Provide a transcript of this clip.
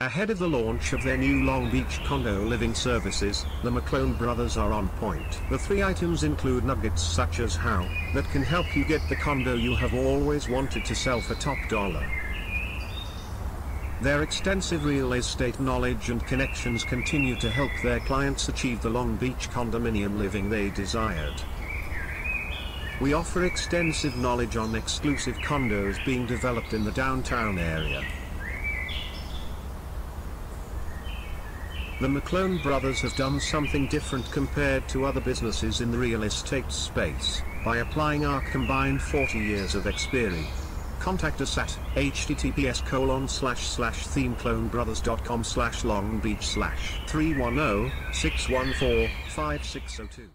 Ahead of the launch of their new Long Beach condo living services, the McClone brothers are on point. The three items include nuggets such as how, that can help you get the condo you have always wanted to sell for top dollar. Their extensive real estate knowledge and connections continue to help their clients achieve the Long Beach condominium living they desired. We offer extensive knowledge on exclusive condos being developed in the downtown area. The McClone brothers have done something different compared to other businesses in the real estate space, by applying our combined 40 years of experience. Contact us at https colon slash slash themcclonebrothers.com slash long beach slash 310 614 5602.